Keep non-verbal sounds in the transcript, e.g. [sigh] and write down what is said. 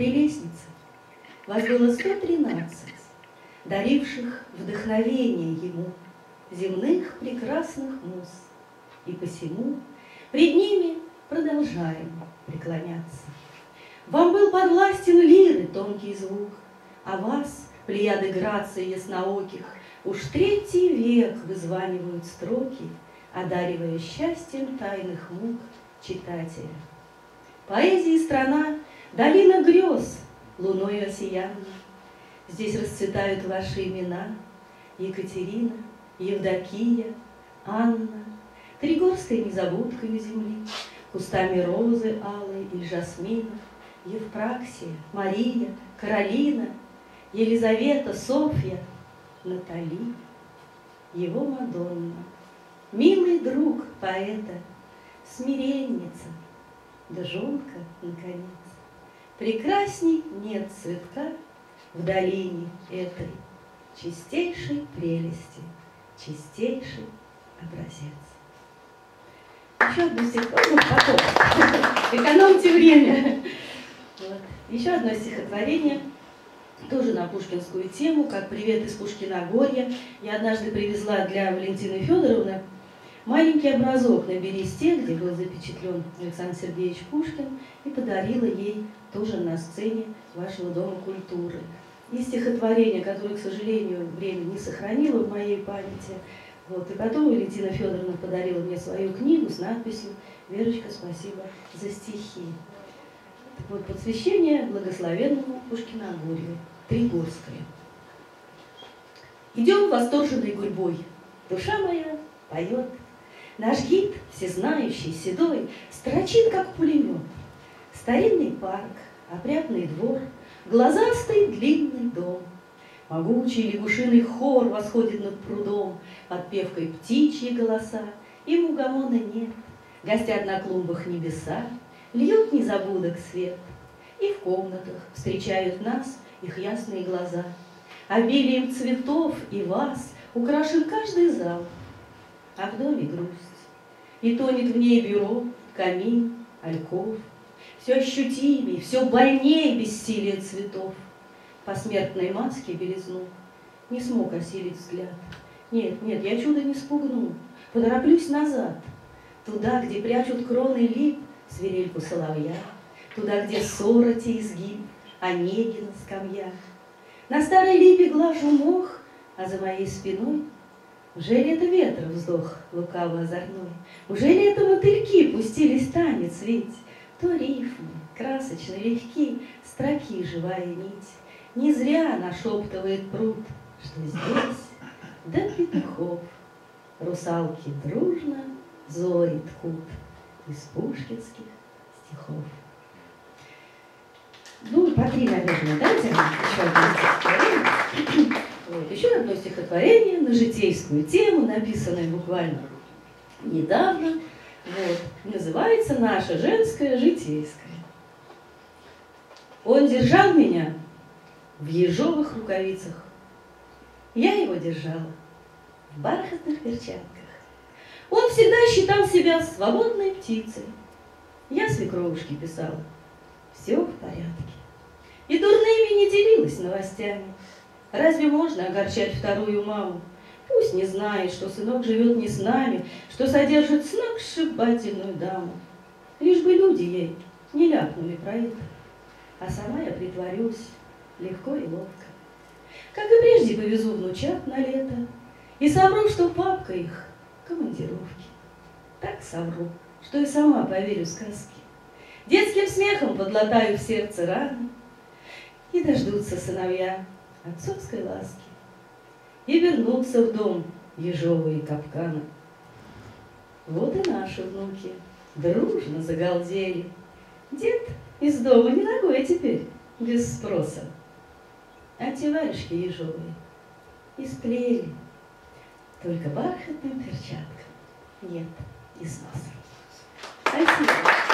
прелестницы, вас было 113, даривших вдохновение ему, земных прекрасных муз. И посему пред ними продолжаем преклоняться. Вам был подвластен лиры тонкий звук, а вас, плеяды грации яснооких, уж третий век вызванивают строки, одаривая счастьем тайных мук читателя. Поэзии страна, долина грез, луной осиянна. Здесь расцветают ваши имена. Екатерина, Евдокия, Анна, Тригорской незабудкой земли, Кустами розы алой или жасмина, Евпраксия, Мария, Каролина, Елизавета, Софья, Натали, его Мадонна, милый друг поэта, смиренница, да жонка, наконец. Прекрасней нет цветка в долине этой, чистейшей прелести, чистейший образец. Еще одно стихотворение, потом. [laughs] Экономьте время. Вот. Еще одно стихотворение, тоже на пушкинскую тему, как «Привет из Пушкиногорья». Я однажды привезла для Валентины Федоровны маленький образок на бересте, где был запечатлен Александр Сергеевич Пушкин, и подарила ей тоже на сцене вашего Дома культуры. И стихотворение, которое, к сожалению, время не сохранило в моей памяти. Вот. И потом Валентина Федоровна подарила мне свою книгу с надписью «Верочка, спасибо за стихи». Так вот, посвящение благословенному Пушкиногорью, Тригорское. Идем восторженной гурьбой, душа моя поет. Наш гид, всезнающий, седой, строчит, как пулемет. Старинный парк, опрятный двор, глазастый длинный дом. Могучий лягушиный хор восходит над прудом, под певкой птичьи голоса, и мугамона нет. Гостят на клумбах небеса, льют незабудок свет, и в комнатах встречают нас их ясные глаза. Обилием цветов и вас украшен каждый зал, а в доме грусть. И тонет в ней бюро, камин, альков, все ощутимей, все больнее бессилие цветов. По смертной маске белизну не смог осилить взгляд. Нет, нет, я чудо не спугну, потороплюсь назад, Туда, где прячут кроны лип свирельку соловья, Туда, где сороти изгиб, Онегина скамья. На старой липе глажу мох, а за моей спиной уже ли это ветра вздох лукаво озорной? Уже ли это мотыльки пустились танец ведь? То рифмы, красочно легки, строки живая нить. Не зря нашептывает пруд, что здесь до петухов Русалки дружно зори ткут из пушкинских стихов. Ну, по три, наверное, дайте еще стихотворение. Вот. Еще одно стихотворение на житейскую тему, написанное буквально недавно. Вот. Называется «Наша женская житейская». Он держал меня в ежовых рукавицах. Я его держала в бархатных перчатках. Он всегда считал себя свободной птицей. Я свекровушке писала, все в порядке. И дурными не делилась новостями. Разве можно огорчать вторую маму? Пусть не знает, что сынок живет не с нами, что содержит сногсшибательную даму. Лишь бы люди ей не ляпнули про это. А сама я притворюсь легко и ловко. Как и прежде повезу внучат на лето И совру, что папка их командировки. Так совру, что и сама поверю сказке. Детским смехом подлатаю в сердце раны, И дождутся сыновья отцовской ласки, И вернутся в дом ежовые капканы. Вот и наши внуки дружно загалдели. Дед из дома не ногой теперь, без спроса. А те варежки ежовые истлели, только бархатным перчаткам нет износа. Спасибо.